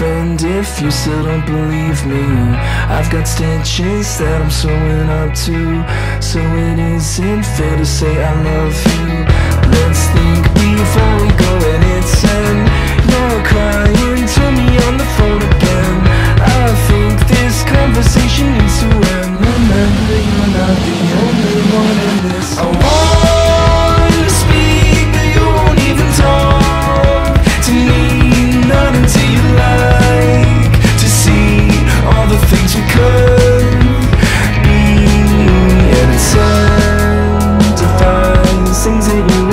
friend if you still don't believe me. I've got stitches that I'm sewing up to So it isn't fair to say I love you. Let's think before we go Things that you